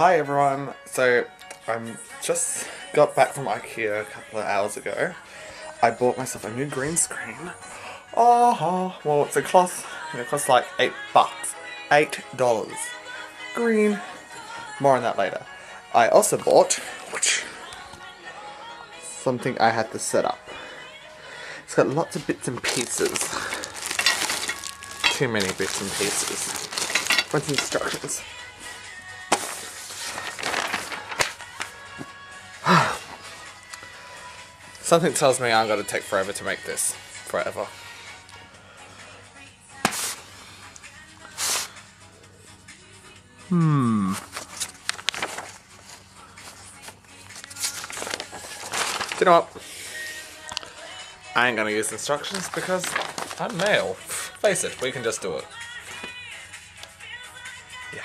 Hi everyone, so I'm just got back from Ikea a couple of hours ago. I bought myself a new green screen. Oh, well it's a cost, it costs like 8 bucks. 8 dollars. Green. More on that later. I also bought something I had to set up. It's got lots of bits and pieces. Too many bits and pieces. What's instructions? Something tells me I'm going to take forever to make this. Forever. Hmm. Do you know what? I ain't gonna use instructions because I'm male. Face it, we can just do it. Yeah.